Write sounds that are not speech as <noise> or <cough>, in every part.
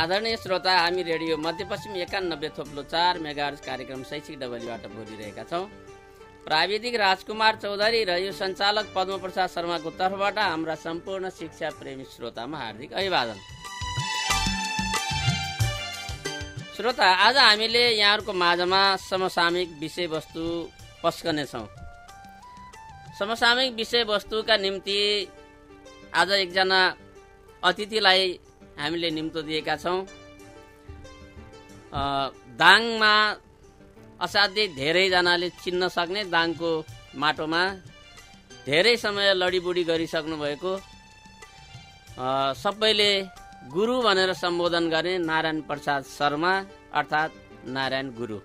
आदरणीय श्रोता हामी रेडियो मध्यपश्चिम एकानब्बे थोप्लो चार मेगाहर्ज कार्यक्रम शैक्षिक डबलीबाट बोलिरहेका छौँ। प्राविधिक राजकुमार चौधरी र यो सञ्चालक पद्मप्रसाद शर्माको तर्फबाट हाम्रा सम्पूर्ण शिक्षा प्रेमी श्रोतामा हार्दिक अभिवादन। श्रोता आज हामीले यहाँहरूको माझमा समसामयिक विषयवस्तु पस्कनेछौँ। समसामयिक विषयवस्तुका निम्ति आज एकजना अतिथिलाई हामीले निम्तो दिएका छौँ। दाङमा असाध्यै धेरैजनाले चिन्न सक्ने दाङको माटोमा धेरै समय लडीबुडी गरिसक्नु भएको सबैले गुरु भनेर सम्बोधन गर्ने नारायण प्रसाद शर्मा अर्थात् नारायण गुरु।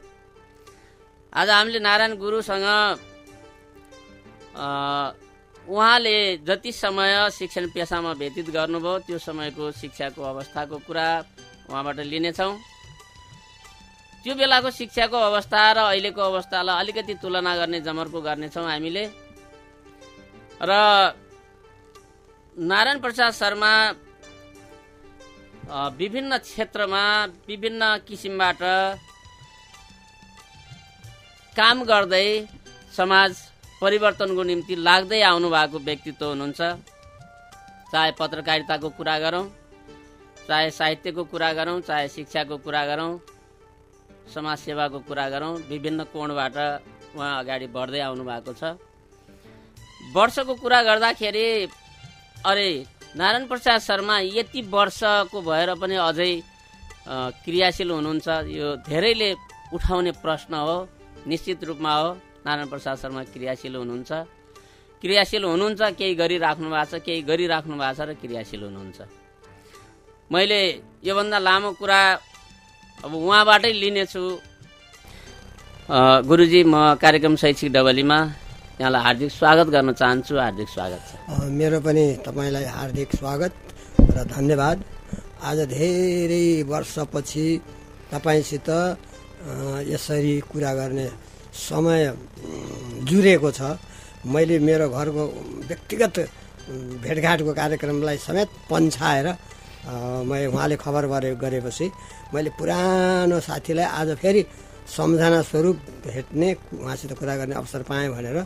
आज हामीले नारायण गुरुसँग उहाँले जति समय शिक्षण पेसामा व्यतीत गर्नुभयो त्यो समयको शिक्षाको अवस्थाको कुरा उहाँबाट लिनेछौँ। त्यो बेलाको शिक्षाको अवस्था र अहिलेको अवस्थालाई अलिकति तुलना गर्ने जमर्को गर्नेछौँ हामीले। र नारायण प्रसाद शर्मा विभिन्न क्षेत्रमा विभिन्न किसिमबाट काम गर्दै समाज परिवर्तनको निम्ति लाग्दै आउनु भएको व्यक्तित्व हुनुहुन्छ। चाहे पत्रकारिताको कुरा गरौँ चाहे साहित्यको कुरा गरौँ चाहे शिक्षाको कुरा गरौँ समाजसेवाको कुरा गरौँ विभिन्न कोणबाट उहाँ अगाडि बढ्दै आउनु भएको छ। वर्षको कुरा गर्दाखेरि अरे नारायण प्रसाद शर्मा यति वर्षको भएर पनि अझै क्रियाशील हुनुहुन्छ। यो धेरैले उठाउने प्रश्न हो निश्चित रूपमा हो। नारायण प्रसाद शर्मा क्रियाशील हुनुहुन्छ। क्रियाशील हुनुहुन्छ केही गरिराख्नु भएको छ केही गरिराख्नु भएको छ र क्रियाशील हुनुहुन्छ। मैले योभन्दा लामो कुरा अब उहाँबाटै लिनेछु। गुरुजी म कार्यक्रम शैक्षिक डबलीमा यहाँलाई हार्दिक स्वागत गर्न चाहन्छु। हार्दिक स्वागत छ। मेरो पनि तपाईँलाई हार्दिक स्वागत र धन्यवाद। आज धेरै वर्षपछि तपाईँसित यसरी कुरा गर्ने समय जुरेको छ। मैले मेरो घरको व्यक्तिगत भेटघाटको कार्यक्रमलाई समेत पन्छाएर मैले उहाँले खबर गरे गरेपछि मैले पुरानो साथीलाई आज फेरि सम्झना स्वरूप भेट्ने उहाँसित कुरा गर्ने अवसर पाएँ भनेर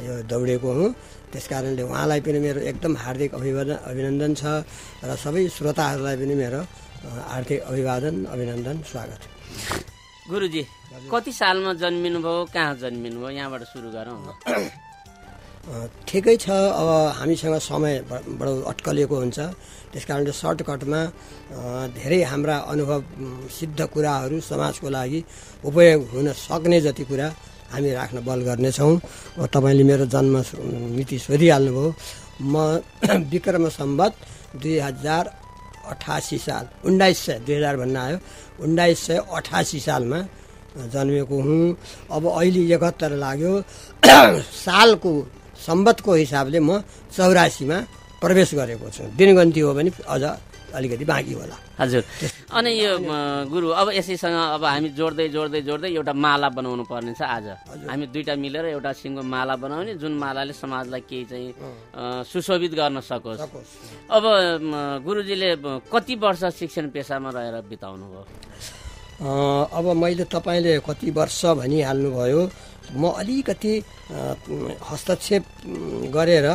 यो दौडेको हुँ। त्यस कारणले उहाँलाई पनि मेरो एकदम हार्दिक अभिवादन अभिनन्दन छ र सबै श्रोताहरूलाई पनि मेरो हार्दिक अभिवादन अभिनन्दन स्वागत। गुरुजी कति सालमा जन्मिनु भयो कहाँ जन्मिनु भयो यहाँबाट सुरु गरौँ ठिकै छ अब हामीसँग समय बडो अट्कलिएको हुन्छ। त्यस कारणले सर्टकटमा धेरै हाम्रा अनुभव सिद्ध कुराहरू समाजको लागि उपयोग हुन सक्ने जति कुरा हामी राख्न बल गर्नेछौँ। तपाईँले मेरो जन्म मिति सोधिहाल्नुभयो। म <clears throat> विक्रम सम्बत दुई हजार अठासी साल उन्नाइस सय दुई हजार भन्न आयो। उन्नाइस सय अठासी सालमा जन्मेको हुँ। अब अहिले एकहत्तर लाग्यो। <clears throat> सालको सम्बतको हिसाबले म चौरासीमा प्रवेश गरेको छु। दिनगन्ती हो भने अझ अलिकति बाँकी होला। हजुर। अनि यो गुरु अब यसैसँग अब हामी जोड्दै जोड्दै जोड्दै एउटा माला बनाउनु पर्ने छ आज हामी दुइटा मिलेर एउटा सिङ्गो माला बनाउने जुन मालाले समाजलाई केही चाहिँ सुशोभित गर्न सकोस्। अब गुरुजीले कति वर्ष शिक्षण पेसामा रहेर बिताउनु भयो अ, अब मैले तपाईँले कति वर्ष भनिहाल्नुभयो म अलिकति हस्तक्षेप गरेर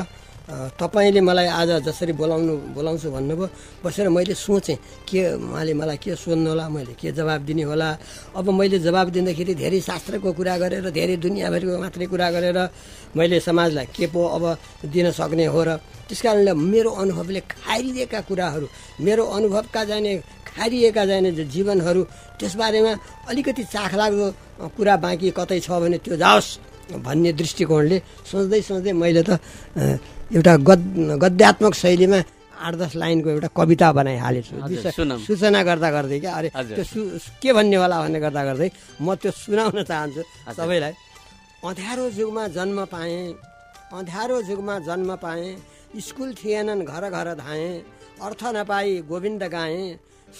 तपाईँले मलाई आज जसरी बोलाउनु बोलाउँछु भन्नुभयो बसेर मैले सोचेँ के उहाँले मलाई के सोध्नु होला मैले के जवाब दिने होला। अब मैले जवाब दिँदाखेरि धेरै शास्त्रको कुरा गरेर धेरै दुनियाँभरिको मात्रै कुरा गरेर मैले समाजलाई के पो अब दिन सक्ने हो र त्यस मेरो अनुभवले खारिएका कुराहरू मेरो अनुभवका जाने खारिएका जाने जीवनहरू त्यसबारेमा अलिकति चाखलाग्दो कुरा बाँकी कतै छ भने त्यो जाओस्। भन्ने दृष्टिकोणले सोच्दै सोच्दै मैले त एउटा गद गद्यात्मक शैलीमा आठ दस लाइनको एउटा कविता बनाइहालेको छु हजुर, दिशा- सुनौँ। सूचना गर्दा गर्दै क्या? अरे। त्यो सु- के भन्ने होला भन्ने गर्दा गर्दै म त्यो सुनाउन चाहन्छु सबैलाई। अँध्यारो युगमा जन्म पाएँ अँध्यारो युगमा जन्म पाएँ स्कुल थिएनन् घर घर धाएँ अर्थ नपाई गोविन्द गाएँ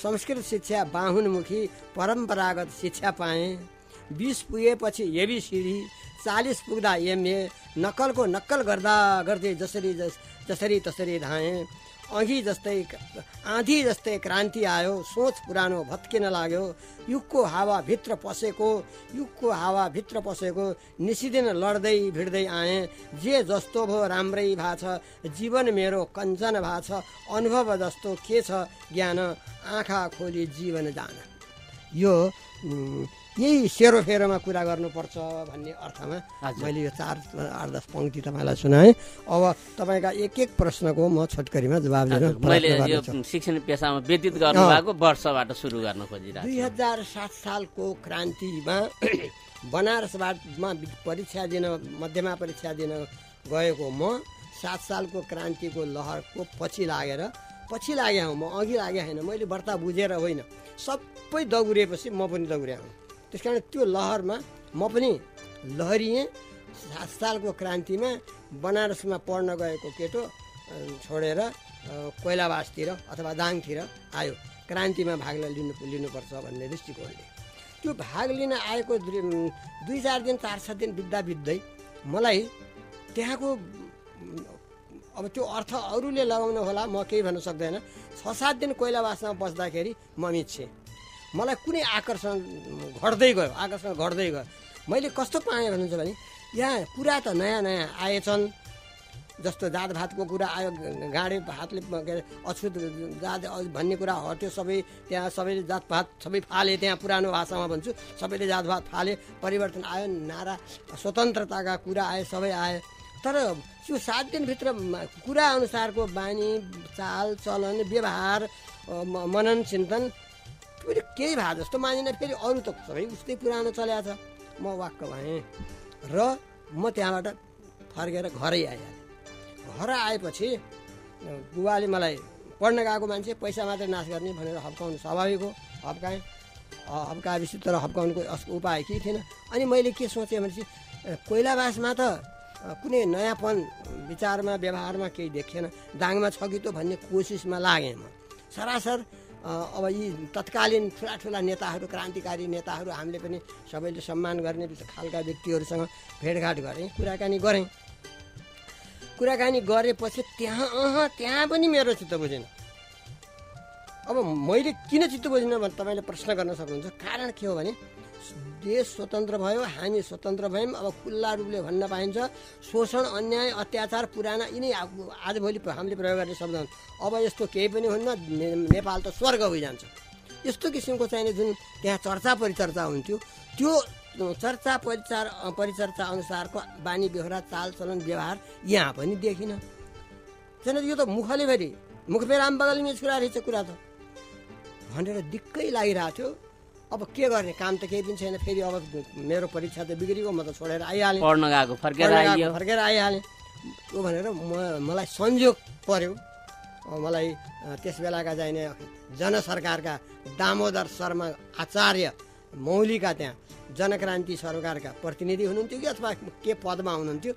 संस्कृत शिक्षा बाहुनमुखी परम्परागत शिक्षा पाएँ। बिस पुगेपछि एबिसिडी चालिस पुग्दा एमए नक्कलको नक्कल गर्दा गर्दै जसरी जस- जसरी तसरी धाएँ। अघि जस्तै आँधी जस्तै क्रान्ति आयो सोच पुरानो भत्किन लाग्यो। युगको हावा भित्र पसेको युगको हावा भित्र पसेको निसिदिन लड्दै भिड्दै आएँ। जे जस्तो भयो राम्रै भएको छ जीवन मेरो कञ्चन भएको छ अनुभव जस्तो के छ ज्ञान आँखा खोली जीवन जान। यो यही सेरोफेरोमा कुरा गर्नुपर्छ भन्ने अर्थमा। मैले यो चार आठ दस पङ्क्ति तपाईँलाई सुनाएँ। अब तपाईँका एक एक प्रश्नको म छोटकरीमा जवाब दिन मैले यो शिक्षण पेसामा व्यतीत गर्नुभएको वर्षबाट सुरु गर्न खोजिरहेको दुई। हजार सात सालको क्रान्तिमा <clears throat> बनारसबाटमा परीक्षा दिन मध्यमा परीक्षा दिन गएको म। सात सालको क्रान्तिको लहरको पछि लागेर पछि लागे हौँ म अघि लागे होइन मैले व्रता बुझेर होइन। सबै दगुरेपछि म पनि दगुरे हौँ। त्यस कारण त्यो लहरमा म पनि लहरिएँ। सात सालको क्रान्तिमा बनारसमा पढ्न गएको केटो छोडेर अ, कोइलाबासतिर अथवा दाङतिर आयो। क्रान्तिमा भाग लिनु लिनुपर्छ भन्ने दृष्टिकोणले। त्यो भाग लिन आएको दुई चार दिन चार छ दिन बित्दा बित्दै मलाई त्यहाँको अब त्यो अर्थ अरूले लगाउनु होला म केही भन्न सक्दैन। छ सात दिन कोइलावासमा बस्दाखेरि म मिच्छेँ। मलाई कुनै आकर्षण घट्दै गयो आकर्षण घट्दै गयो। मैले कस्तो पाएँ भन्नुहुन्छ भने यहाँ कुरा त नयाँ नयाँ आएछन् जस्तो जात भातको कुरा आयो गाडे भातले के अरे अछुत जात भन्ने कुरा हट्यो सबै त्यहाँ सबैले जातपात सबै फाले त्यहाँ पुरानो भाषामा भन्छु सबैले जातभात फाले परिवर्तन आयो नारा स्वतन्त्रताका कुरा आए सबै आए। तर त्यो सात दिनभित्र म- कुरा अनुसारको बानी चाल चलन व्यवहार मनन चिन्तन फेरि केही भए जस्तो मानिन फेरि अरू त सबै उस्तै पुरानो चल्या छ। म वाक्क भएँ। र म त्यहाँबाट फर्केर घरै आइहालेँ। घर आएपछि बुबाले मलाई पढ्न गएको मान्छे पैसा मात्रै नाश गर्ने भनेर हप्काउनु स्वाभाविक हो हप्काएँ हप्काएपछि तर हप्काउनुको उपाय केही थिएन। अनि मैले के सोचेँ भनेपछि अ, कोइलाबासमा त कुनै नयाँपन विचारमा व्यवहारमा केही देखिएन दाङमा छ कि त भन्ने कोसिसमा लागेँ म। सरासर अब यी तत्कालीन ठुला ठुला नेताहरू क्रान्तिकारी नेताहरू हामीले पनि सबैले सम्मान गर्ने खालका व्यक्तिहरूसँग भेटघाट गरेँ कुराकानी गरेँ। कुराकानी गरेपछि त्यहाँ अह त्यहाँ पनि मेरो चित्त बुझेन। अब मैले किन चित्त बुझिनँ भने तपाईँले प्रश्न गर्न सक्नुहुन्छ। कारण के हो भने देश स्वतन्त्र भयो हामी स्वतन्त्र भयौँ। अब खुल्ला रूपले भन्न पाइन्छ। शोषण अन्याय अत्याचार पुराना यिनै आजभोलि हामीले प्रयोग गर्ने शब्द अब यस्तो केही पनि हुन्न नेपाल त स्वर्ग भइजान्छ। यस्तो किसिमको चाहिने जुन त्यहाँ चर्चा परिचर्चा हुन्थ्यो त्यो चर्चा परिचार परिचर्चा अनुसारको बानी बेहोरा चालचलन व्यवहार यहाँ पनि देखिनँ। छैन यो त मुखले फेरि मुख फेरि आम बगलमै छुरा रहेछ कुरा त। भनेर दिक्कै लागिरहेको थियो। अब के गर्ने? काम त केही पनि छैन फेरि अब मेरो परीक्षा त बिग्रियो म त छोडेर आइहालेँ। पढ्न गएको फर्केर आइयो। फर्केर आइहालेँ। त्यो भनेर म मलाई संयोग पर्यो। मलाई त्यस बेलाका चाहिने जनसरकारका दामोदर शर्मा आचार्य मौलिका त्यहाँ जनक्रान्ति सरकारका प्रतिनिधि हुनुहुन्थ्यो कि अथवा के पदमा हुनुहुन्थ्यो?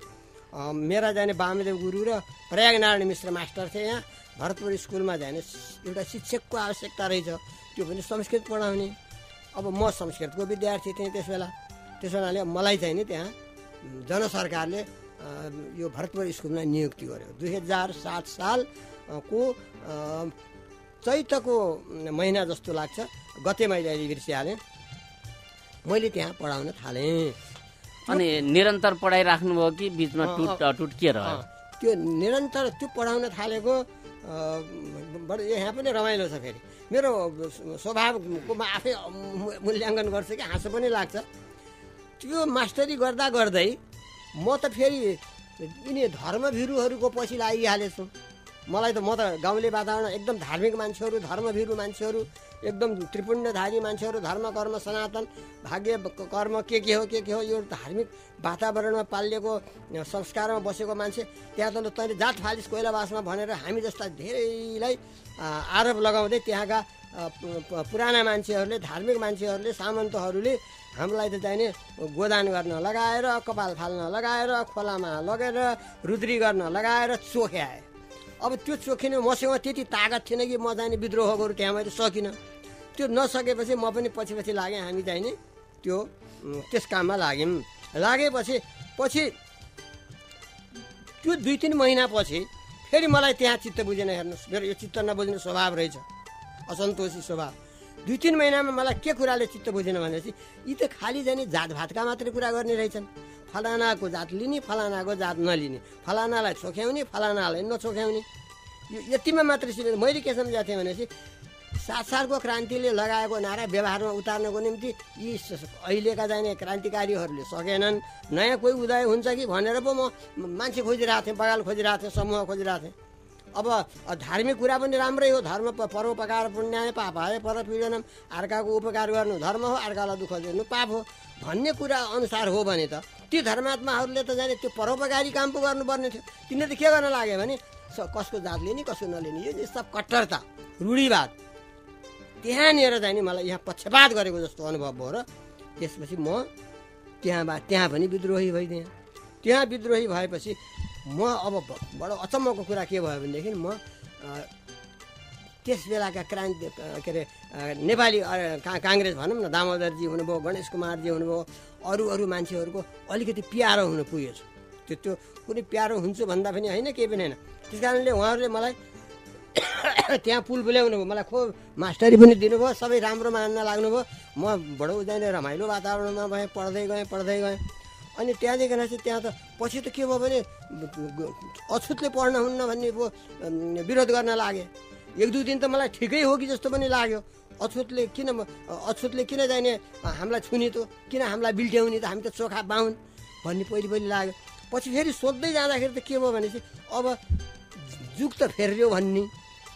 मेरा जाने वामदेव गुरु र प्रयागनारायण मिश्र मास्टर थिए यहाँ। भरतपुर स्कुलमा जाने एउटा शिक्षकको आवश्यकता रहेछ। त्यो पनि संस्कृत पढाउने अब म संस्कृतको विद्यार्थी थिएँ त्यस बेला। त्यस हुनाले मलाई चाहिँ नि त्यहाँ जनसरकारले यो भरतपुर स्कुलमा नियुक्ति गर्यो। दुई हजार सात सालको चैतको महिना जस्तो लाग्छ गते मैले अहिले बिर्सिहालेँ। मैले त्यहाँ पढाउन थालेँ। अनि निरन्तर पढाइराख्नुभयो कि बिचमा टुट टुटकिएर त्यो निरन्तर त्यो पढाउन थालेको बडो यहाँ पनि रमाइलो छ फेरि। मेरो स्वभावको म आफै मूल्याङ्कन गर्छु कि हाँसो पनि लाग्छ। त्यो मास्टरी गर्दा गर्दै म त फेरि यिनी धर्मभिरुहरूको पछि लागिहालेछु। मलाई त म त गाउँले वातावरण एकदम धार्मिक मान्छेहरू धर्मभिरु मान्छेहरू एकदम त्रिपुण्यधारी मान्छेहरू धर्म कर्म सनातन भाग्य कर्म के के हो के के हो यो धार्मिक वातावरणमा पालिएको संस्कारमा बसेको मान्छे त्यहाँ त तैँले जात फालिस कोइलावासमा भनेर हामी जस्ता धेरैलाई आरोप लगाउँदै त्यहाँका पुराना मान्छेहरूले धार्मिक मान्छेहरूले सामन्तहरूले हामीलाई त चाहिने गोदान गर्न लगाएर कपाल फाल्न लगाएर खोलामा लगेर रुद्री गर्न लगाएर चोख्याए। अब त्यो चोखिने मसँग त्यति तागत थिएन कि म जाने विद्रोह गरौँ त्यहाँ मैले सकिनँ। त्यो नसकेपछि म पनि पछि पछि लागेँ हामी चाहिने त्यो उम्, त्यस काममा लाग्यौँ। लागेपछि पछि त्यो दुई तिन महिनापछि फेरि मलाई त्यहाँ चित्त बुझेन हेर्नुहोस्। मेरो यो चित्त नबुझ्ने स्वभाव रहेछ। असन्तोषी स्वभाव। दुई तिन महिनामा मलाई के कुराले चित्त बुझेन भनेपछि यी त खालि जाने जात भातका मात्रै कुरा गर्ने रहेछन्। फलानाको जात लिने फलानाको जात नलिने। फलानालाई छोख्याउने फलानालाई नछोख्याउने। यो यतिमा मात्रै सिधै मैले के सम्झाएको थिएँ भनेपछि सात सालको क्रान्तिले लगाएको नारा व्यवहारमा उतार्नको निम्ति यी अहिलेका जाने क्रान्तिकारीहरूले सकेनन्। नयाँ कोही उदय हुन्छ कि भनेर पो म मान्छे खोजिरहेको थिएँ बगाल खोजिरहेको थिएँ समूह खोजिरहेको थिएँ। अब धार्मिक कुरा पनि राम्रै हो। धर्म परोपकार पुण्याय पाप है पर पीडनम अर्काको उपकार गर्नु धर्म हो अर्कालाई दुःख दिनु पाप हो। भन्ने कुरा अनुसार हो भने त ती धर्मात्माहरूले त जाने त्यो परोपकारी काम पो गर्नुपर्ने थियो। तिनीहरूले के गर्न लाग्यो भने कसको जात लिने कसको नलिने यो सब कट्टरता रूढिवाद। त्यहाँनिर चाहिँ नि मलाई यहाँ पक्षपात गरेको जस्तो अनुभव भयो र त्यसपछि म त्यहाँबाट त्यहाँ पनि विद्रोही भइदिएँ। त्यहाँ विद्रोही भएपछि म अब बडो अचम्मको कुरा के भयो भनेदेखि म त्यस बेलाका क्रान्ति के अरे नेपाली का- काङ्ग्रेस भनौँ न दामोदरजी हुनुभयो गणेश कुमारजी हुनुभयो अरू अरू मान्छेहरूको अलिकति प्यारो हुन पुगेछ त्यो त्यो कुनै प्यारो हुन्छु भन्दा पनि होइन केही पनि होइन। त्यस कारणले उहाँहरूले मलाई <coughs> त्यहाँ पुल बुल्याउनु भयो। मलाई खो मास्टरी पनि दिनुभयो सबै राम्रो मान्न लाग्नुभयो। म बडो जाने रमाइलो वातावरणमा भएँ पढ्दै गएँ पढ्दै गएँ। अनि त्यहाँदेखि चाहिँ त्यहाँ त पछि त के भयो भने अछुतले पढ्न हुन्न भन्ने विरोध गर्न लागे। एक दुई दिन त मलाई ठिकै हो कि जस्तो पनि लाग्यो। अछुतले किन अछुतले किन जाने? हामीलाई छुने त किन हामीलाई बिल्ट्याउने त? हामी त चोखा बाहुन भन्ने पहिले पहिले लाग्यो। पछि फेरि सोध्दै जाँदाखेरि त के भयो भनेपछि अब जुग त फेर्यो भन्ने।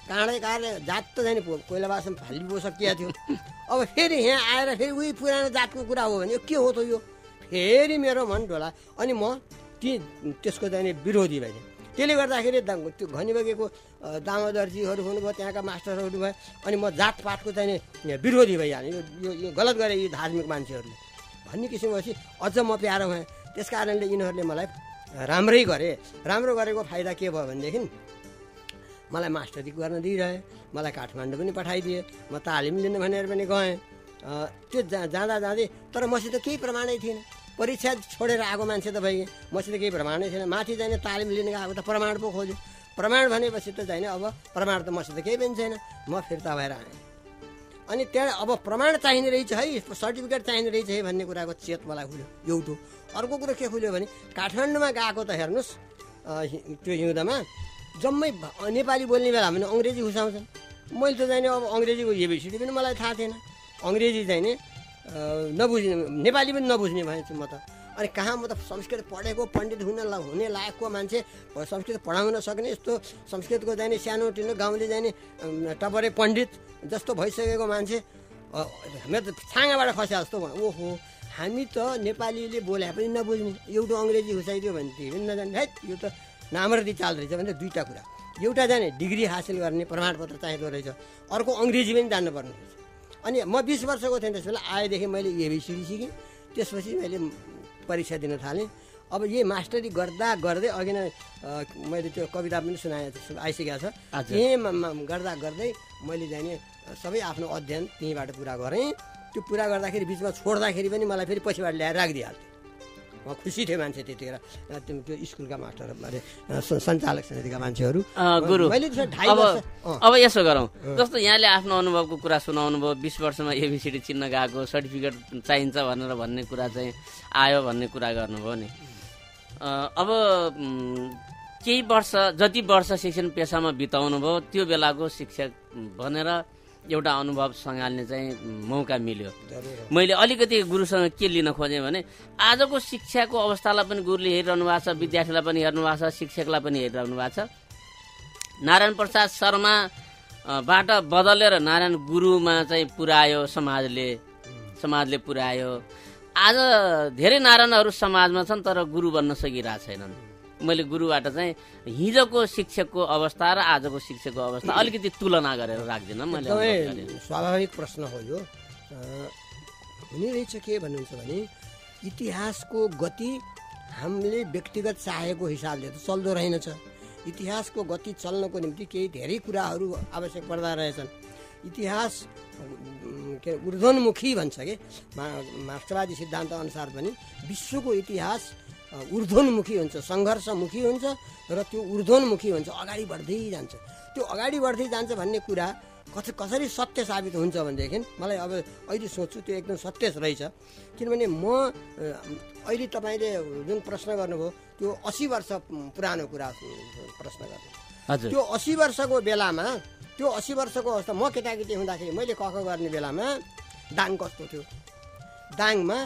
काँडै काँडै जात त जाने कोइला बासन फालि पो सकिएको थियो। अब फेरि यहाँ आएर फेरि उही पुरानो जातको कुरा हो भने यो के हो त यो? फेरि मेरो मन ढोला। अनि म ती त्यसको चाहिँ विरोधी भएँ। त्यसले गर्दाखेरि त्यो घनीबगेको दामोदरजीहरू हुनुभयो त्यहाँका मास्टरहरू भयो अनि म जातपातको चाहिँ नि विरोधी भइहालेँ। यो यो गलत गरे यी धार्मिक मान्छेहरूले। भन्ने किसिमको पछि अझ म प्यारो भएँ। त्यस कारणले यिनीहरूले मलाई राम्रै गरे। राम्रो गरेको फाइदा के भयो भनेदेखि मलाई मास्टरी गर्न दिइरहे मलाई काठमाडौँ पनि पठाइदिए म तालिम लिनु भनेर पनि गएँ। त्यो जाँदा जाँदै तर मसित केही प्रमाणै थिएन। परीक्षा छोडेर आएको मान्छे त भइगएँ मसित केही प्रमाणै थिएन माथि जाने तालिम लिन गएको त प्रमाण पो खोज्यो। प्रमाण भनेपछि त जाने अब प्रमाण त मसित केही पनि छैन। म फिर्ता भएर आएँ। अनि त्यहाँ अब प्रमाण चाहिने रहेछ है सर्टिफिकेट चाहिने रहेछ है भन्ने कुराको चेत मलाई खुल्यो एउटो। अर्को कुरो के खुल्यो भने काठमाडौँमा गएको त हेर्नुहोस् त्यो हिउँदमा जम्मै नेपाली बोल्ने बेला भने अङ्ग्रेजी घुसाउँछन् मैले त जाने अब अङ्ग्रेजीको एबिसिडी पनि मलाई थाहा थिएन। अङ्ग्रेजी चाहिँ नि अ, नबुझ्ने नेपाली पनि नबुझ्ने भएछु म त। अनि कहाँ म त संस्कृत पढेको पण्डित हुन हुने लायकको मान्छे। संस्कृत पढाउन सक्ने यस्तो संस्कृतको जाने सानो टिनो गाउँले जाने टपरे पण्डित जस्तो भइसकेको मान्छे। मेरो त छाँगाबाट खस्या जस्तो ओहो हामी त नेपालीले बोले पनि नबुझ्ने। एउटा अङ्ग्रेजी घुसाइदियो भने त्यो पनि नजाने। है यो त नामर्दी चाल रहेछ भने दुईवटा कुरा। एउटा जाने डिग्री हासिल गर्ने प्रमाणपत्र चाहिँदो रहेछ। अर्को अङ्ग्रेजी पनि जान्नुपर्ने रहेछ। अनि म बिस वर्षको थिएँ त्यस बेला आएदेखि मैले एबिसिडी सिकेँ। त्यसपछि मैले परीक्षा दिन थालेँ। अब यही मास्टरी गर्दा गर्दै अघि नै मैले त्यो कविता पनि सुनाए आइसकेको छ। मा- गर्दा गर्दै मैले जाने सबै आफ्नो अध्ययन त्यहीँबाट पुरा गरेँ। त्यो पुरा गर्दाखेरि बिचमा छोड्दाखेरि पनि मलाई फेरि पछिबाट ल्याएर राखिदिइहाल्थ्यो। म खुसी थिएँ मान्छे त्यतिखेर। त्यो स्कुलका मास्टर अरे सञ्चालक समितिका मान्छेहरू। गुरु अब यसो गरौँ। जस्तो यहाँले आफ्नो अनुभवको कुरा सुनाउनु भयो बिस वर्षमा एबिसिडी चिन्न गएको सर्टिफिकेट चाहिन्छ भनेर भन्ने कुरा चाहिँ आयो भन्ने कुरा गर्नुभयो नि। अब केही वर्ष जति वर्ष शिक्षण पेसामा बिताउनु भयो त्यो बेलाको शिक्षक भनेर एउटा अनुभव सँगाल्ने चाहिँ मौका मिल्यो। मैले अलिकति गुरुसँग के लिन खोजेँ भने आजको शिक्षाको अवस्थालाई पनि गुरुले हेरिरहनु भएको छ विद्यार्थीलाई पनि हेर्नु भएको छ शिक्षकलाई पनि हेरिरहनु भएको छ। नारायण प्रसाद शर्मा अ, बाट बदलेर नारायण गुरुमा चाहिँ पुर्यायो समाजले समाजले पुर्यायो। आज धेरै नारायणहरू समाजमा छन् तर गुरु बन्न सकिरहेको छैनन्। मैले गुरुबाट चाहिँ हिजोको शिक्षकको अवस्था र आजको शिक्षकको अवस्था अलिकति तुलना गरेर राख्दिनँ मैले स्वाभाविक प्रश्न हो यो। हुने रहेछ के भन्नुहुन्छ भने इतिहासको गति हामीले व्यक्तिगत चाहेको हिसाबले त चल्दो रहेनछ। इतिहासको गति चल्नको निम्ति केही धेरै कुराहरू आवश्यक पर्दा रहेछन्। इतिहास के ऊर्ध्वन्मुखी भन्छ कि? मा मार्क्सवादी सिद्धान्त अनुसार पनि विश्वको इतिहास ऊर्ध्वन्मुखी हुन्छ सङ्घर्षमुखी हुन्छ र त्यो ऊर्ध्वन्मुखी हुन्छ अगाडि बढ्दै जान्छ। त्यो अगाडि बढ्दै जान्छ भन्ने कुरा कस कसरी सत्य साबित हुन्छ भनेदेखि मलाई अब अहिले सोच्छु त्यो एकदम सत्य रहेछ। किनभने म अहिले तपाईँले जुन प्रश्न गर्नुभयो त्यो असी वर्ष पुरानो कुरा प्रश्न गर्नु। त्यो असी वर्षको बेलामा त्यो असी वर्षको अवस्था म केटाकेटी हुँदाखेरि मैले कख गर्ने बेलामा दाङ कस्तो थियो? दाङमा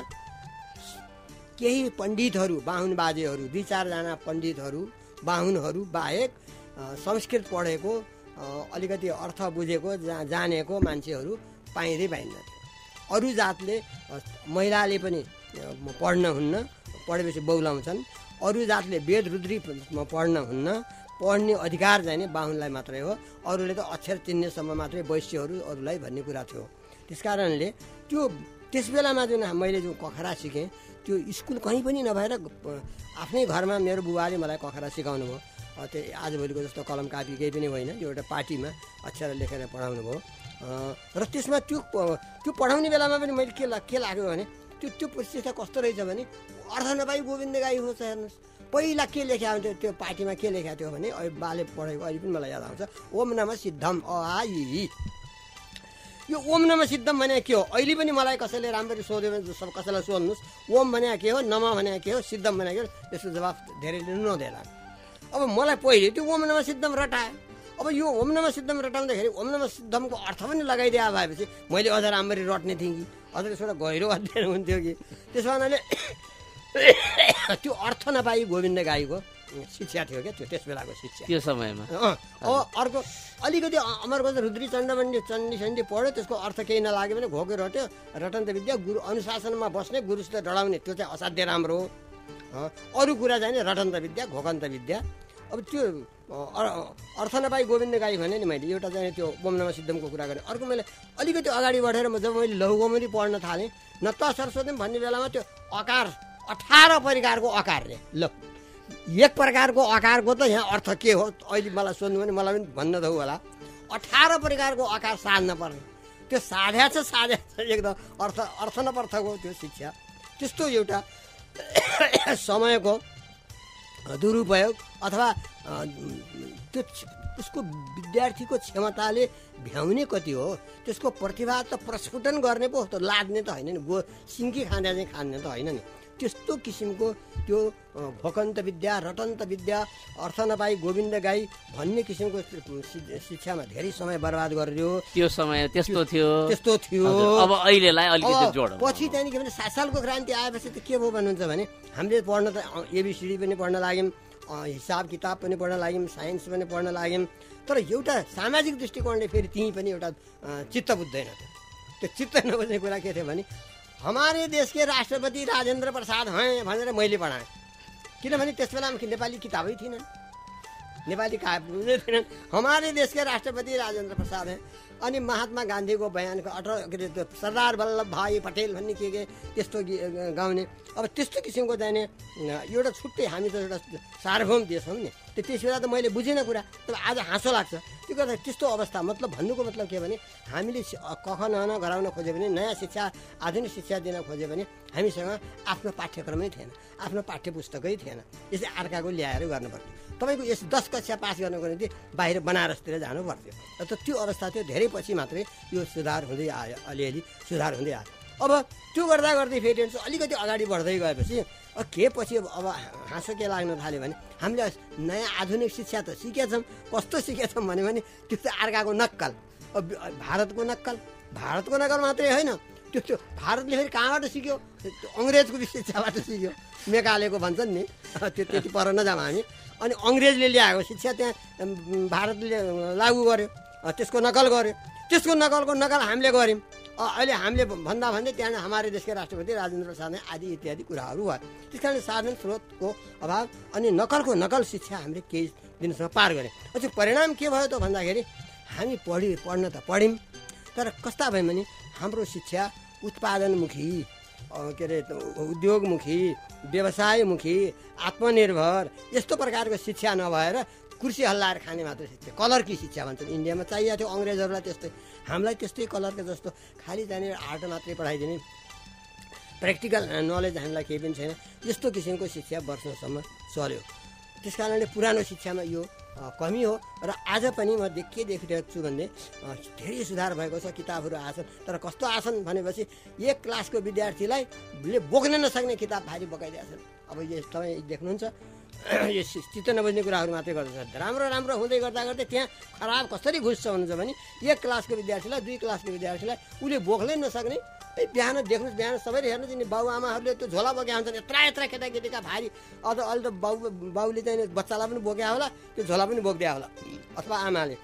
केही पण्डितहरू बाहुन बाजेहरू दुई चारजना पण्डितहरू बाहुनहरू बाहेक संस्कृत पढेको अलिकति अर्थ बुझेको जा जानेको मान्छेहरू पाइँदै पाइन्न अरू जातले महिलाले पनि पढ्न हुन्न पढेपछि बौलाउँछन् अरू जातले वेद रुद्री पढ्न हुन्न पढ्ने अधिकार चाहिँ बाहुनलाई मात्रै हो। अरूले त अक्षर चिन्नेसम्म मात्रै वैश्यहरू अरूलाई भन्ने कुरा थियो। त्यस त्यो त्यस बेलामा जुन मैले जुन कखरा सिकेँ त्यो स्कुल कहीँ पनि नभएर आफ्नै घरमा मेरो बुबाले मलाई कखरा सिकाउनु भयो। त्यो आजभोलिको जस्तो कलम कापी केही पनि होइन त्यो एउटा पार्टीमा अक्षर लेखेर पढाउनु भयो। र त्यसमा त्यो त्यो पढाउने बेलामा पनि मैले के ला- के लाग्यो भने त्यो त्यो परिस्थिति कस्तो रहेछ भने अर्थ नपाई गोविन्द गाई होस् हेर्नुहोस्। पहिला के लेख्या हुन्थ्यो त्यो पार्टीमा के लेखेको थियो भने अहिले बाले पढेको अहिले पनि मलाई याद आउँछ। ओम नम सिद्धम अ। यो ओम नम सिद्धम भने के हो? अहिले पनि मलाई कसैले राम्ररी सोध्यो भने सब कसैलाई सोध्नुहोस् ओम भने के हो नम भने के हो सिद्धम भने के हो? यसको जवाफ धेरै लिनु नदेला। अब मलाई पहिले त्यो ओम नम सिद्धम रटायो अब यो ओम नम सिद्धम रटाउँदाखेरि ओम नम सिद्धमको अर्थ पनि लगाइदिए भएपछि मैले अझ राम्ररी रट्ने थिएँ कि? अझ त्यसबाट गहिरो अध्ययन हुन्थ्यो कि? त्यसो हुनाले <coughs> त्यो अर्थ नपाई गोविन्द गाईको शिक्षा थियो क्या त्यो? त्यस बेलाको शिक्षा। त्यो समयमा। अँ, अब अर्को अलिकति अ- अमरको त रुद्री चण्डमण्डी चण्डी सण्डी पढ्यो त्यसको अर्थ केही नलाग्यो भने घोके रट्यो रटन्त विद्या गुरु अनुशासनमा बस्ने गुरुसित डढाउने त्यो चाहिँ असाध्य राम्रो हो। अरू कुरा चाहिँ नि रटन्त विद्या घोकन्त विद्या। अब त्यो अर्थ नपाई गोविन्द गाई भने नि मैले एउटा चाहिँ त्यो बोमनामा सिद्धमको कुरा गरेँ। अर्को मैले अलिकति अगाडि बढेर म जब मैले लघुगौमरी पढ्न थालेँ न त सरस्वती भन्ने बेलामा त्यो अकार अठार परिकारको अकार रे ल। एक प्रकारको अकारको त यहाँ अर्थ के हो? अहिले मलाई सोध्नु भने मलाई पनि भन्न दौ होला। अठार प्रकारको अकार साध्न पर्ने। त्यो साध्या छ साध्या छ एकदम अर्थ अर्थ नपर्थको त्यो शिक्षा। त्यस्तो एउटा <coughs> समयको दुरुपयोग अथवा त्यो उसको विद्यार्थीको क्षमताले भ्याउने कति हो त्यसको प्रतिभा त प्रस्फुटन गर्ने पो त लाद्ने त होइन नि। गो सिन्की खाँदा चाहिँ खाने त होइन नि। त्यस्तो किसिमको त्यो भोकन्त विद्या रटन्त विद्या अर्थ नपाई गोविन्द गाई भन्ने किसिमको शिक्षामा धेरै समय बर्बाद गरिदियो त्यो समय त्यस्तो थियो। त्यस्तो थियो। अब अहिलेलाई अलिकति अब जोडौँ पछि त्यहाँदेखि के भने सात सालको क्रान्ति आएपछि त के भयो भन्नुहुन्छ भने हामीले पढ्न त एबिसिडी पनि पढ्न लाग्यौँ हिसाब किताब पनि पढ्न लाग्यौँ साइन्स पनि पढ्न लाग्यौँ। तर एउटा सामाजिक दृष्टिकोणले फेरि त्यहीँ पनि एउटा चित्त बुझ्दैन थियो। त्यो चित्त नबुझ्ने कुरा के थियो भने हमारे देश के राष्ट्रपति राजेन्द्र प्रसाद हैं भनेर मैले पढाएँ। किनभने त्यस बेलामा कि नेपाली किताबै थिएनन्। नेपाली काव्य थिएनन्। हमारे देश के राष्ट्रपति राजेन्द्र प्रसाद हैं अनि महात्मा गान्धीको बयानको अठार के सरदार वल्लभ भाइ पटेल भन्ने के के त्यस्तो गाउने। अब त्यस्तो किसिमको चाहिने एउटा छुट्टै हामी त एउटा सार्वभौम देश हौँ नि। त्यो बेला त मैले बुझिनँ कुरा। तर आज हाँसो लाग्छ। त्यो गर्दा त्यस्तो अवस्था मतलब भन्नुको मतलब के भने हामीले कख नन गराउन खोज्यो भने नयाँ शिक्षा आधुनिक शिक्षा दिन खोज्यो भने हामीसँग आफ्नो पाठ्यक्रमै थिएन आफ्नो पाठ्य पुस्तकै थिएन। यसै अर्काको ल्याएर गर्नु पर्थ्यो तपाईँको यस दस कक्षा पास गर्नको निम्ति बाहिर बनारसतिर जानु पर्थ्यो र त्यो अवस्था थियो धेरै पछि मात्रै यो सुधार हुँदै आयो अलिअलि सुधार हुँदै आयो। अब त्यो गर्दा गर्दै फेरि अलिकति अगाडि बढ्दै गएपछि के पछि अब हाँसो के लाग्न थाल्यो भने हामीले नयाँ आधुनिक शिक्षा त सिकेछौँ कस्तो सिकेछौँ भन्यो भने त्यो चाहिँ अर्काको नक्कल। भारतको नक्कल। भारतको नक्कल मात्रै होइन त्यो त्यो भारतले फेरि कहाँबाट सिक्यो? त्यो अङ्ग्रेजको शिक्षाबाट सिक्यो। मेकालेको भन्छन् नि। त्यो त्यति पर नजाऊँ हामी। अनि अङ्ग्रेजले ल्याएको शिक्षा त्यहाँ भारतले लागू गर्यो। त्यसको नकल गर्यो। त्यसको नकलको नकल हामीले गऱ्यौँ। अहिले हामीले भन्दा भन्दै त्यहाँ हाम्रो देशका राष्ट्रपति राजेन्द्र प्रसाद आदि इत्यादि कुराहरू भयो त्यस कारण साधन स्रोतको अभाव अनि नकलको नकल शिक्षा हामीले केही दिनसम्म पार गऱ्यौँ अझ परिणाम के भयो त भन्दाखेरि हामी पढि पढ्न त पढ्यौँ तर कस्ता भयो भने हाम्रो शिक्षा उत्पादनमुखी के अरे उद्योगमुखी व्यवसायमुखी आत्मनिर्भर यस्तो प्रकारको शिक्षा नभएर कुर्सी हल्लाएर खाने मात्र शिक्षा कलरकी शिक्षा भन्छन्? इन्डियामा चाहिएको थियो अङ्ग्रेजहरूलाई त्यस्तै। हामीलाई त्यस्तै कलरको जस्तो खालि जाने आर्ट मात्रै पढाइदिने प्र्याक्टिकल नलेज हामीलाई केही पनि छैन। यस्तो किसिमको शिक्षा वर्षसम्म चल्यो। त्यस कारणले पुरानो शिक्षामा यो कमी हो र आज पनि म के देखिरहेको छु भने धेरै सुधार भएको छ किताबहरू आछन्। तर कस्तो आछन् भनेपछि एक क्लासको विद्यार्थीलाई बोक्न नसक्ने किताब भारी बोकाइदिएको छन्। अब यो तपाईँ देख्नुहुन्छ। <coughs> यो चित्त नबुझ्ने कुराहरू मात्रै गर्दछ। राम्रो राम्रो हुँदै गर्दा गर्दै त्यहाँ खराब कसरी घुस्छ हुन्छ भने एक क्लासको विद्यार्थीलाई दुई क्लासको विद्यार्थीलाई उसले बोक्नै नसक्ने ए बिहान देख्नुहोस् बिहान सबैले हेर्नुहोस् नि बाबुआमाहरूले त्यो झोला बोकेका हुन्छन् यत्रा यत्रा केटाकेटीका भारी अझ अहिले त बाउ बाउले चाहिँ बच्चालाई पनि बोक्या होला त्यो झोला पनि बोकिदिया होला अथवा आमाले।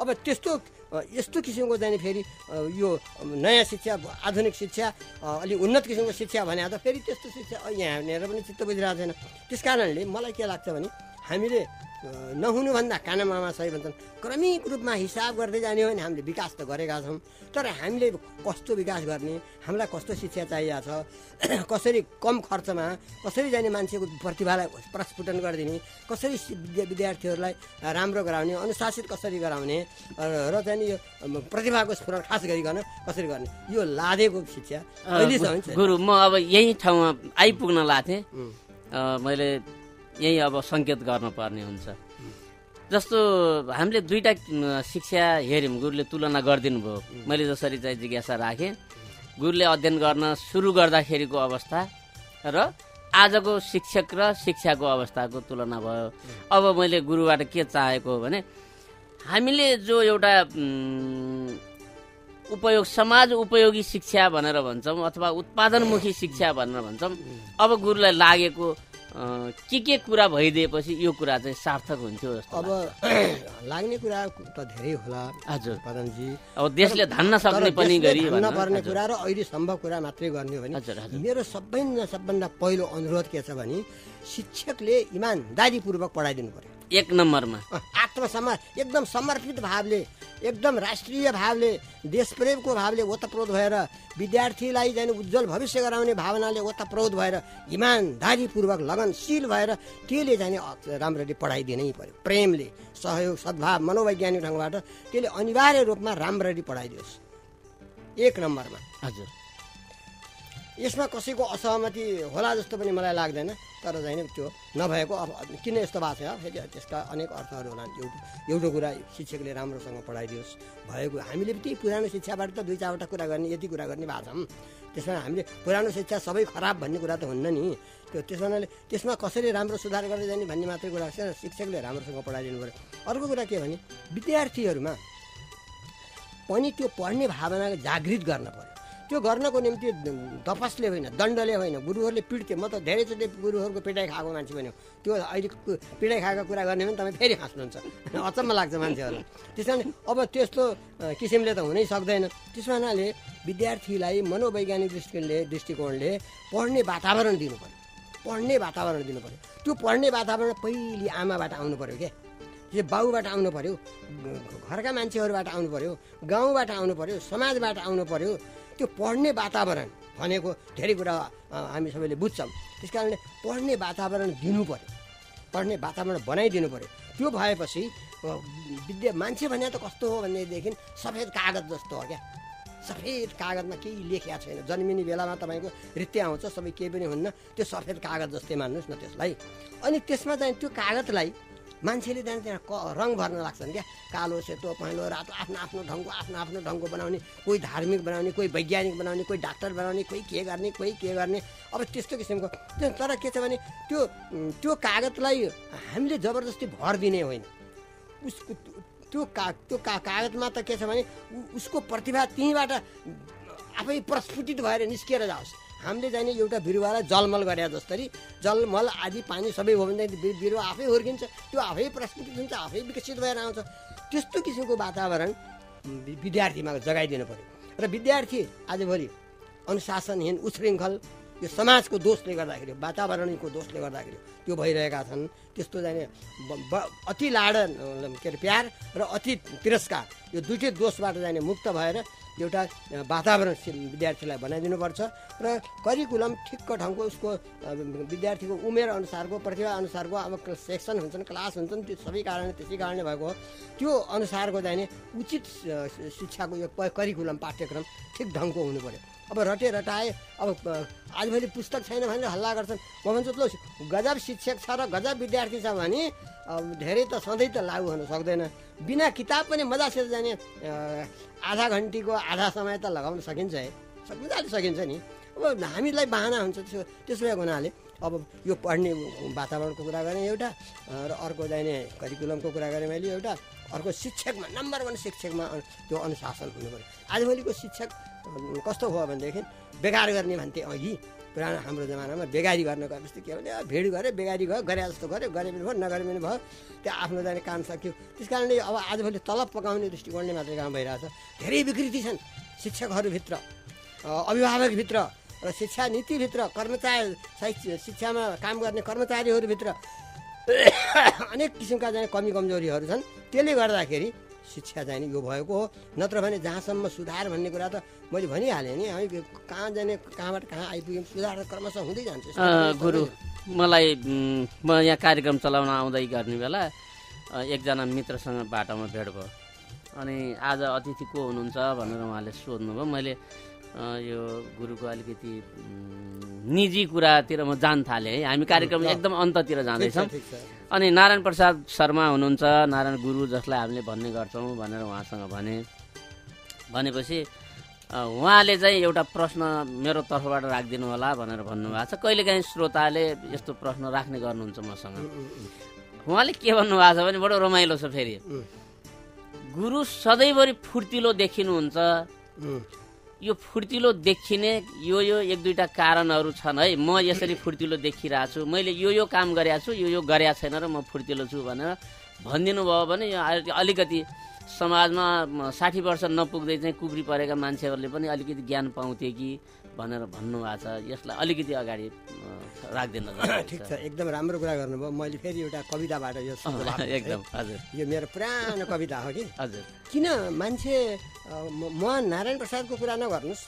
अब त्यस्तो यस्तो किसिमको चाहिँ फेरि यो नयाँ शिक्षा आधुनिक शिक्षा अ, अलिक उन्नत किसिमको शिक्षा भने त फेरि त्यस्तो शिक्षा यहाँ हेरेर पनि चित्त बुझिरहेको छैन। त्यस कारणले मलाई के लाग्छ भने हामीले नहुनुभन्दा काना मामा सही भन्छन्। क्रमिक रूपमा हिसाब गर्दै जाने हो भने हामीले विकास त गरेका छौँ। तर हामीले कस्तो विकास गर्ने हामीलाई कस्तो शिक्षा चाहिएको छ <clears throat> कसरी कम खर्चमा कसरी जाने मान्छेको प्रतिभालाई प्रस्फुटन गरिदिने कसरी विद्यार्थीहरूलाई राम्रो गराउने अनुशासित कसरी गराउने र चाहिँ यो प्रतिभाको स्फुरण खास गरिकन कसरी गर्ने यो लादेको शिक्षा। गुरु म अब यही ठाउँमा आइपुग्न लाथेँ। मैले यही अब सङ्केत गर्नुपर्ने हुन्छ। जस्तो हामीले दुईवटा शिक्षा हेऱ्यौँ गुरुले तुलना गरिदिनु भयो। मैले जसरी चाहिँ जिज्ञासा राखेँ गुरुले अध्ययन गर्न सुरु गर्दाखेरिको अवस्था र आजको शिक्षक र शिक्षाको अवस्थाको तुलना भयो। अब मैले गुरुबाट के चाहेको हो भने हामीले जो एउटा उपयोग समाज उपयोगी शिक्षा भनेर भन्छौँ अथवा उत्पादनमुखी शिक्षा भनेर भन्छौँ अब गुरुलाई लागेको के के कुरा भइदिएपछि यो कुरा चाहिँ सार्थक हुन्थ्यो जस्तो अब <coughs> लाग्ने कुरा त धेरै होला हजुर। प्रधानजी अब देशले धान्न सक्ने पनि गरी धान्न भन्न- पर्ने हजुर, कुरा र अहिले सम्भव कुरा मात्रै गर्ने हो भने मेरो सबैभन्दा सबभन्दा पहिलो अनुरोध के छ भने शिक्षकले इमान्दारीपूर्वक पढाइदिनु पर्यो। एक नम्बरमा। आत्मसमा एकदम समर्पित भावले एकदम राष्ट्रिय भावले देशप्रेमको भावले ओतप्रोत भएर विद्यार्थीलाई चाहिँ उज्जवल भविष्य गराउने भावनाले ओतप्रोत भएर इमान्दारीपूर्वक लगनशील भएर त्यसले अ- राम्ररी पढाइदिनै पर्यो। प्रेमले सहयोग सद्भाव मनोवैज्ञानिक ढङ्गबाट त्यसले अनिवार्य रूपमा राम्ररी पढाइदियोस् एक नम्बरमा। हजुर। यसमा कसैको असहमति होला जस्तो पनि मलाई लाग्दैन तर चाहिँ नि त्यो नभएको अब किन यस्तो भएको छ? फेरि त्यसका अनेक अर्थहरू होलान् एउटा एउटा कुरा शिक्षकले राम्रोसँग पढाइदियोस्। भएको हामीले त्यही पुरानो शिक्षाबाट त दुई चारवटा कुरा गर्ने यति कुरा गर्ने भएको छौँ। त्यसमा हामीले पुरानो शिक्षा सबै खराब भन्ने कुरा त हुन्न नि। त्यो त्यस कारणले त्यसमा कसरी राम्रो सुधार गर्दै जाने भन्ने मात्रै कुरा छ। शिक्षकले राम्रोसँग पढाइदिनु पऱ्यो। अर्को कुरा के भने विद्यार्थीहरूमा पनि त्यो पढ्ने भावना जागृत गर्न पर्यो त्यो गर्नको निम्ति तपसले होइन दण्डले होइन गुरुहरूले पिड्थे म त धेरैचोटि गुरुहरूको पिटाइ खाएको मान्छे हो। त्यो अहिले पिटाइ खाएको कुरा गर्ने भने तपाईँ फेरि हाँस्नुहुन्छ। <laughs> अचम्म लाग्छ मान्छेहरूलाई। त्यस अब त्यस्तो किसिमले त हुनै सक्दैन। हुनाले विद्यार्थीलाई मनोवैज्ञानिक दृष्टिकोणले दृष्टिकोणले पढ्ने वातावरण दिनु पर्यो। पढ्ने वातावरण दिनु पर्यो। त्यो पढ्ने वातावरण पहिले आमाबाट आउनु पर्यो क्या यो बाउबाट आउनु पर्यो घरका मान्छेहरूबाट आउनु पर्यो गाउँबाट आउनु पर्यो समाजबाट आउनु पर्यो त्यो पढ्ने वातावरण भनेको धेरै कुरा हामी सबैले बुझ्छौँ। त्यस कारणले पढ्ने वातावरण दिनु पर्यो। पढ्ने वातावरण बनाइदिनु पर्यो। त्यो भएपछि विद्या मान्छे भने त कस्तो हो भनेदेखि सफेद कागज जस्तो हो क्या। सफेद कागजमा केही लेखेको छैन। जन्मिने बेलामा तपाईँको रित्ते आउँछ सबै केही पनि हुन्न। त्यो सफेद कागज जस्तै मान्नुहोस् न त्यसलाई। अनि त्यसमा चाहिँ त्यो कागजलाई मान्छेले त्यहाँ त्यहाँ क रङ भर्न लाग्छन् क्या। कालो सेतो पहेँलो रातो आफ्नो आफ्नो ढङ्गको आफ्नो आफ्नो ढङ्गको बनाउने कोही धार्मिक बनाउने कोही वैज्ञानिक बनाउने कोही डाक्टर बनाउने कोही के गर्ने कोही के गर्ने अब त्यस्तो किसिमको। तर के छ भने त्यो त्यो कागजलाई हामीले जबरजस्ती भर दिने होइन। उसको त्यो का त्यो का कागजमा त के छ भने उसको प्रतिभा त्यहीँबाट आफै प्रस्फुटित भएर निस्किएर जाओस्। हामीले जाने एउटा बिरुवालाई जलमल गरे जस्तरी जलमल आदि पानी सबै हो भने बिरुवा आफै हुर्किन्छ। त्यो आफै प्रस्फुटित हुन्छ आफै विकसित भएर आउँछ। त्यस्तो किसिमको वातावरण विद्यार्थीमा जगाइदिनु पर्यो र विद्यार्थी आजभोलि अनुशासनहीन उच्छृङ्खल यो समाजको दोषले गर्दाखेरि वातावरणको दोषले गर्दाखेरि त्यो भइरहेका छन्। त्यस्तो जाने अति लाड के अरे प्यार र अति तिरस्कार यो दुइटै दोषबाट जाने मुक्त भएर एउटा वातावरण विद्यार्थीलाई बनाइदिनुपर्छ र करिकुलम ठिक्क ढङ्गको उसको विद्यार्थीको उमेर अनुसारको प्रतिभा अनुसारको अब सेक्सन हुन्छन् क्लास हुन्छन् त्यो सबै कारणले त्यसै कारणले भएको हो। त्यो अनुसारको चाहिँ नि उचित शिक्षाको यो करिकुलम पाठ्यक्रम ठिक ढङ्गको हुनु पऱ्यो अब रटे रटाए अब आजभोलि पुस्तक छैन भनेर हल्ला गर्छन्। म भन्छु ल गजब शिक्षक छ र गजब विद्यार्थी छ भने धेरै त सधैँ त लागु हुन सक्दैन। बिना किताब पनि मजासित जाने आधा घन्टीको आधा समय त लगाउन सकिन्छ है। मजाले सकिन्छ नि। अब हामीलाई बाहना हुन्छ त्यसो त्यसो भएको हुनाले अब यो पढ्ने वातावरणको कुरा गरेँ एउटा र अर्को चाहिने करिकुलमको कुरा गरेँ मैले एउटा अर्को शिक्षकमा नम्बर वान शिक्षकमा त्यो अनुशासन हुनु पऱ्यो आजभोलिको शिक्षक कस्तो भयो भनेदेखि बेकार गर्ने भन्थे अघि। पुरानो हाम्रो जमानामा बेगारी गर्न गएपछि के भने भिड गऱ्यो बेगारी भयो गरे जस्तो गऱ्यो गरे पनि भयो नगरे पनि भयो त्यो आफ्नो जाने काम सक्यो। त्यस कारणले अब आजभोलि तलब पकाउने दृष्टिकोणले मात्रै काम भइरहेछ। धेरै विकृति छन् शिक्षकहरूभित्र अभिभावकभित्र र शिक्षा नीतिभित्र कर्मचारी साहित्य शिक्षामा काम गर्ने कर्मचारीहरूभित्र <coughs> अनेक किसिमका जाने कमी कमजोरीहरू छन्। त्यसले गर्दाखेरि शिक्षा चाहिँ नि यो भएको हो। नत्र भने जहाँसम्म सुधार भन्ने कुरा त मैले भनिहालेँ नि। हामी कहाँ जाने कहाँबाट कहाँ आइपुग्यौँ सुधार क्रमशः हुँदै जान्छ। गुरु मलाई म यहाँ कार्यक्रम चलाउन आउँदै गर्ने बेला एकजना मित्रसँग बाटोमा भेट भयो। अनि आज अतिथि को हुनुहुन्छ भनेर उहाँले सोध्नुभयो। मैले यो गुरुको अलिकति निजी कुरातिर म जान थालेँ है। हामी कार्यक्रम एकदम अन्ततिर जाँदैछौँ। अनि नारायण प्रसाद शर्मा हुनुहुन्छ। नारायण गुरु जसलाई हामीले भन्ने गर्छौँ भनेर उहाँसँग भने। भनेपछि उहाँले चाहिँ एउटा प्रश्न मेरो तर्फबाट राखिदिनु होला भनेर भन्नुभएको छ। कहिलेकाहीँ श्रोताले यस्तो प्रश्न राख्ने गर्नुहुन्छ मसँग। उहाँले के भन्नुभएको छ भने बडो रमाइलो छ फेरि। गुरु सधैँभरि फुर्तिलो देखिनुहुन्छ। यो फुर्तिलो देखिने यो यो एक दुईवटा कारणहरू छन् है। म यसरी फुर्तिलो देखिरहेको छु मैले यो यो काम गरेको छु यो यो गरेको छैन र म फुर्तिलो छु भनेर भनिदिनु भयो भने यो अलिक- अलिकति समाजमा साठी वर्ष नपुग्दै चाहिँ कुब्री परेका मान्छेहरूले पनि अलिकति ज्ञान पाउँथे कि भनेर भन्नुभएको छ यसलाई अलिकति अगाडि राखिदिन <coughs> ठिक छ एकदम राम्रो कुरा गर्नुभयो। मैले फेरि एउटा कविताबाट यो। <laughs> एकदम हजुर। यो मेरो पुरानो कविता हो कि? हजुर। किन मान्छे म- म नारायण प्रसादको कुरा नगर्नुहोस्।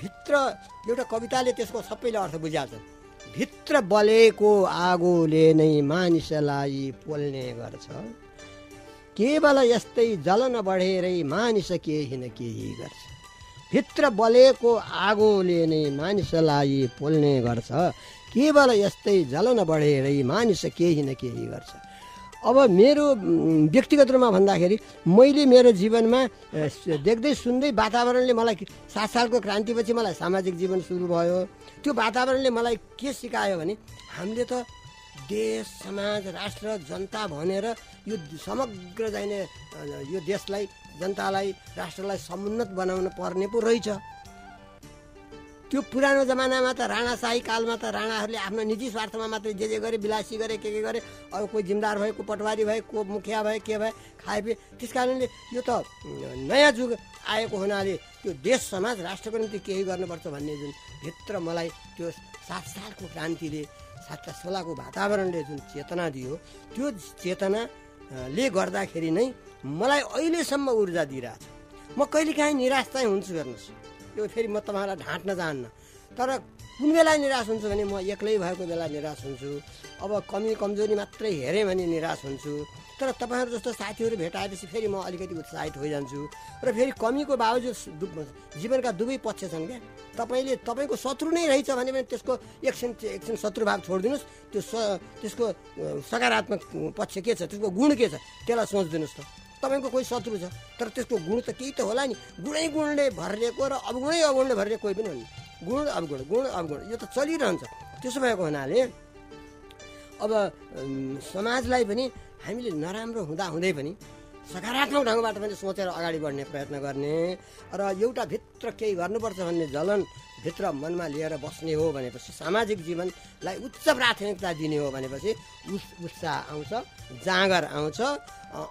भित्र एउटा कविताले त्यसको सबैले अर्थ बुझाएको छ। भित्र बलेको आगोले नै मानिसलाई पोल्ने गर्छ। केवल यस्तै जलन बढेरै मानिस केही न केही गर्छ। भित्र बलेको आगोले नै मानिसलाई पोल्ने गर्छ। केवल यस्तै जलन बढेरै मानिस केही न केही गर्छ। अब मेरो व्यक्तिगत रूपमा भन्दाखेरि मैले मेरो जीवनमा देख्दै सुन्दै वातावरणले मलाई सात सालको क्रान्तिपछि मलाई सामाजिक जीवन सुरु भयो। त्यो वातावरणले मलाई के सिकायो भने हामीले त देश समाज राष्ट्र जनता भनेर यो समग्र चाहिने यो देशलाई जनतालाई राष्ट्रलाई समुन्नत बनाउन पर्ने पो रहेछ। त्यो पुरानो जमानामा त राणाशाही कालमा त राणाहरूले आफ्नो निजी स्वार्थमा मात्रै जे जे गरे विलासी गरे के के गरे अब कोही जिम्दार भयो को पटवारी भयो को मुखिया भयो के भयो खाए पिए। त्यस कारणले यो त नयाँ जुग आएको हुनाले त्यो देश समाज राष्ट्रको निम्ति केही गर्नुपर्छ भन्ने जुन भित्र मलाई त्यो सात सालको क्रान्तिले सात सोह्रको वातावरणले जुन चेतना दियो त्यो चेतनाले गर्दाखेरि नै मलाई अहिलेसम्म ऊर्जा दिइरहेछ। म कहिलेकाहीँ निराश चाहिँ हुन्छु हेर्नुहोस्। यो फेरि म तपाईँलाई ढाँट्न चाहन्न। तर कुन बेला निराश हुन्छु भने म एक्लै भएको बेला निराश हुन्छु। अब कमी कमजोरी मात्रै हेरेँ भने निराश हुन्छु। तर तपाईँहरू जस्तो साथीहरू भेटाएपछि फेरि म अलिकति उत्साहित भइजान्छु। र फेरि कमीको बावजुद जीवनका दुवै पक्ष छन् क्या। तपाईँले तपाईँको शत्रु नै रहेछ भने पनि त्यसको एकछिन एकछिन शत्रुभाव छोडिदिनुहोस्। त्यो स त्यसको सकारात्मक पक्ष के छ? त्यसको गुण के छ? त्यसलाई सोचिदिनुहोस् त। तपाईँको कोही शत्रु छ तर त्यसको गुण त केही त होला नि। गुणै गुणले भरिएको र अवगुणै अवगुणले भरिएको कोही पनि हुन्न गुण अवगुण गुण अवगुण यो त चलिरहन्छ। त्यसो भएको हुनाले अब समाजलाई पनि हामीले नराम्रो हुँदा हुँदै पनि सकारात्मक ढङ्गबाट पनि सोचेर अगाडि बढ्ने प्रयत्न गर्ने र एउटा भित्र केही गर्नुपर्छ भन्ने जलन भित्र मनमा लिएर बस्ने हो भनेपछि सामाजिक जीवनलाई उच्च प्राथमिकता दिने हो भनेपछि उस उत्साह आउँछ जाँगर आउँछ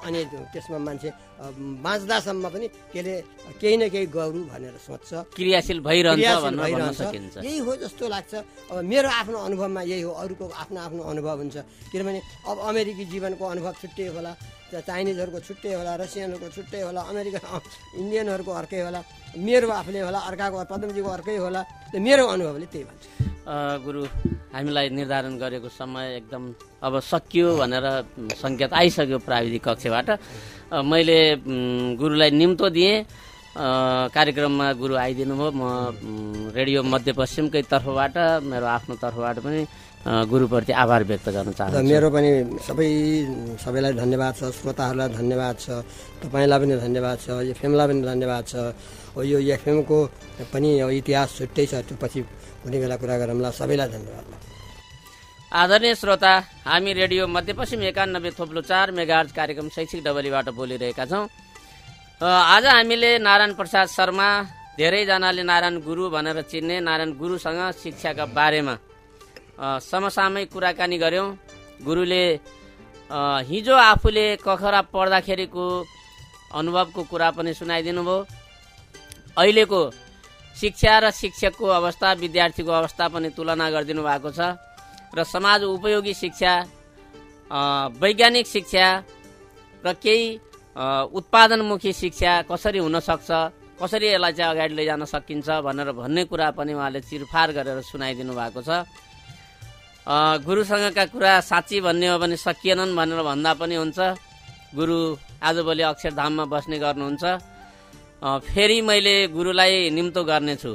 अनि त्यसमा मान्छे बाँच्दासम्म पनि त्यसले केही न केही गरौँ भनेर सोच्छ। क्रियाशील भइरहन्छ यही हो जस्तो लाग्छ। अब मेरो आफ्नो अनुभवमा यही हो अरूको आफ्नो आफ्नो अनुभव हुन्छ। किनभने अब अमेरिकी जीवनको अनुभव छुट्टै होला। त चाइनिजहरूको छुट्टै होला रसियनहरूको छुट्टै होला अमेरिकन इन्डियनहरूको अर्कै होला मेरो आफूले होला अर्काको पदमजीको अर्कै होला त्यो मेरो अनुभवले त्यही भन्छ गुरु हामीलाई निर्धारण गरेको समय एकदम अब सकियो भनेर सङ्केत आइसक्यो प्राविधिक कक्षबाट मैले गुरुलाई निम्तो दिएँ कार्यक्रममा गुरु आइदिनु भयो म रेडियो मध्यपश्चिमकै तर्फबाट मेरो आफ्नो तर्फबाट पनि गुरुप्रति आभार व्यक्त गर्न चाहन्छु। मेरो पनि सबै सबैलाई धन्यवाद छ श्रोताहरूलाई धन्यवाद छ तपाईँलाई पनि धन्यवाद छ एफएमलाई पनि धन्यवाद छ। हो यो एफएमको पनि इतिहास छुट्टै छ त्यो पछि कुनै बेला कुरा गरौँला। सबैलाई धन्यवाद। आदरणीय श्रोता हामी रेडियो मध्यपश्चिम एकानब्बे थोप्लो चार मेगार्ज कार्यक्रम शैक्षिक डबलीबाट बोलिरहेका छौँ। आज हामीले नारायण प्रसाद शर्मा धेरैजनाले नारायण गुरु भनेर चिन्ने नारायण गुरुसँग शिक्षाका बारेमा समसामयिक कुराकानी गऱ्यौँ गुरुले हिजो आफूले कखरा पढ्दाखेरिको अनुभवको कुरा पनि सुनाइदिनु भयो अहिलेको शिक्षा र शिक्षकको अवस्था विद्यार्थीको अवस्था पनि तुलना गरिदिनु भएको छ र समाज उपयोगी शिक्षा वैज्ञानिक शिक्षा र केही उत्पादनमुखी शिक्षा कसरी हुनसक्छ कसरी यसलाई चाहिँ अगाडि लैजान सकिन्छ भनेर भन्ने कुरा पनि उहाँले चिरफार गरेर सुनाइदिनु भएको छ। गुरुसँगका कुरा साँच्ची भन्ने हो भने सकिएनन् भनेर भन्दा पनि हुन्छ। गुरु आजभोलि अक्षरधाममा बस्ने गर्नुहुन्छ। फेरि मैले गुरुलाई निम्तो गर्नेछु।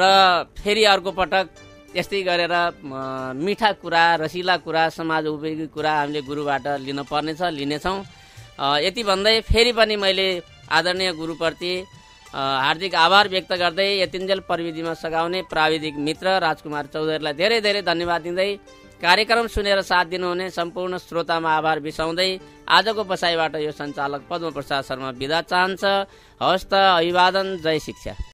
र फेरि अर्को पटक यस्तै गरेर मिठा कुरा रसिला कुरा समाज उपयोगी कुरा हामीले गुरुबाट लिन पर्नेछ लिनेछौँ। यति भन्दै फेरि पनि मैले आदरणीय गुरुप्रति हार्दिक आभार व्यक्त गर्दै यतिन्जेल प्रविधिमा सघाउने प्राविधिक मित्र राजकुमार चौधरीलाई धेरै धेरै धन्यवाद दिँदै कार्यक्रम सुनेर साथ दिनुहुने सम्पूर्ण श्रोतामा आभार बिसाउँदै आजको बसाइबाट यो सञ्चालक पद्मप्रसाद शर्मा विदा चाहन्छ। हवस् त अभिवादन जय शिक्षा।